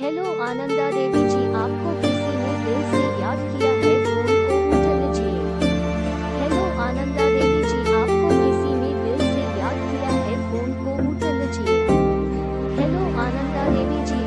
hello, Ananda देवी जी, आपको किसी ने दिल से याद किया है तो लीजिए हेलो, आनंदा देवी जी, आपको किसी ने दिल से याद किया है तो फ़ोन को लीजिए हेलो, आनंदा देवी जी